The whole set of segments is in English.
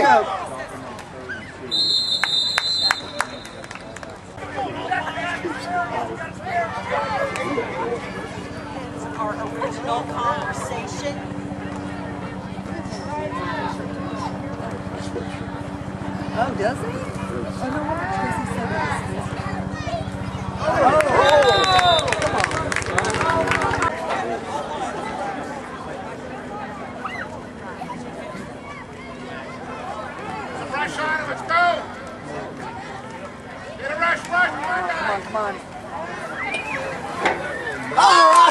Damn. Our original conversation. Oh, does he? Rush on let's go! Get a rush, rush, one guy! Come on, come on. Go,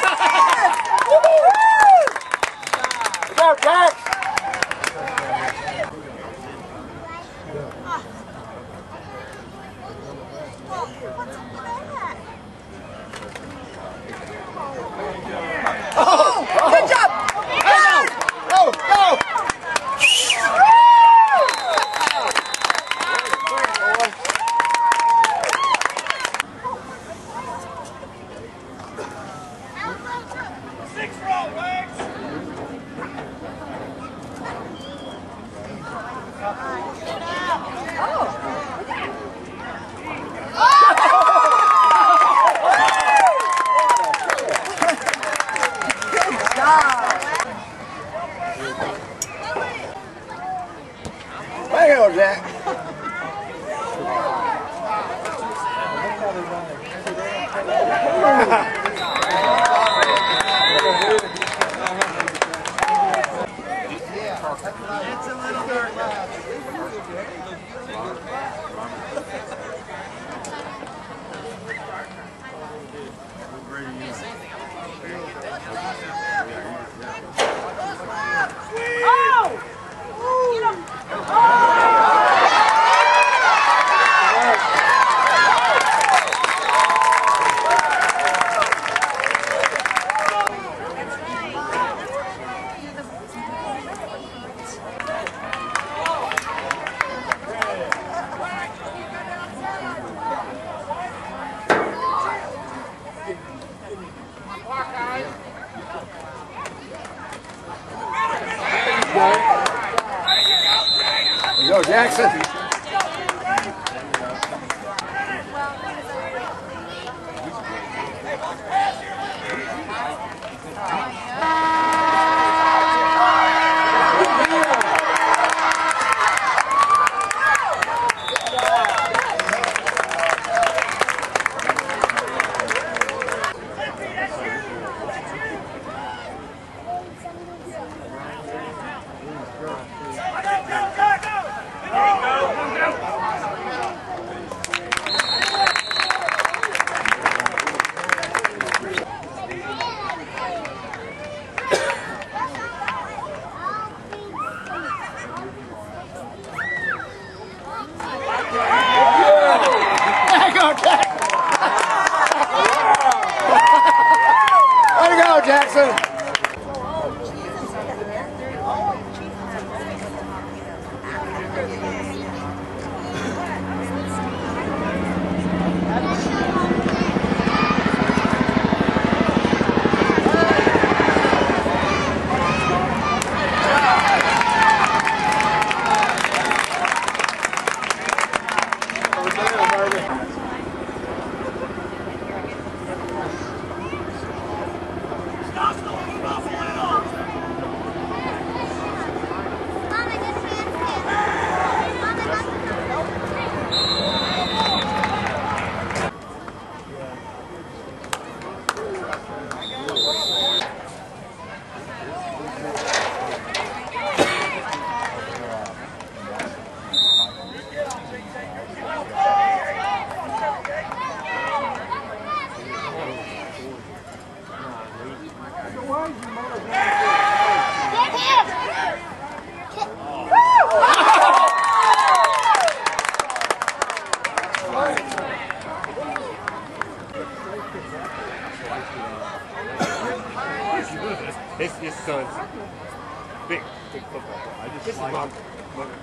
To go, Jackson. Jackson.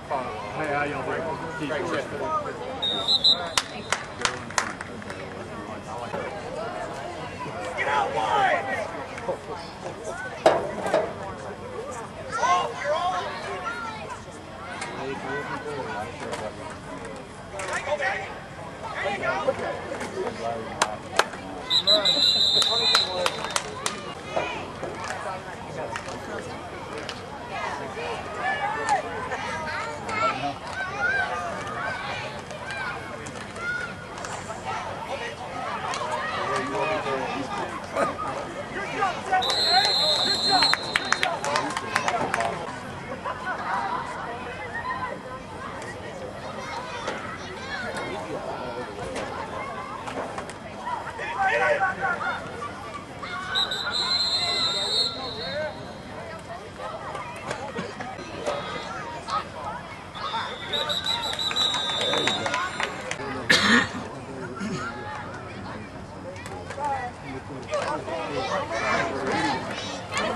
Father. Hey, how y'all doing? Get out wide! Oh, you're on! Go, go,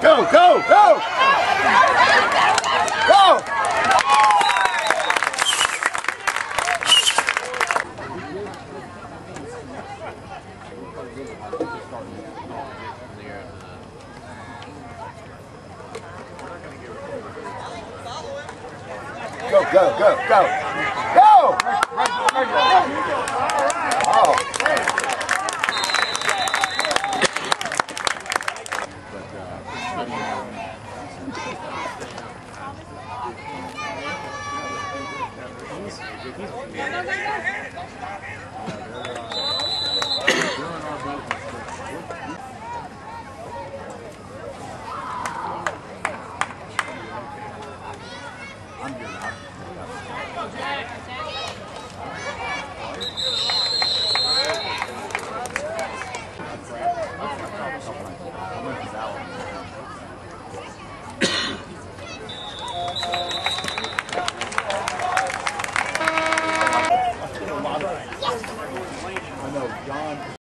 go, go, go! Go! Go, go, go, go! Go! Oh!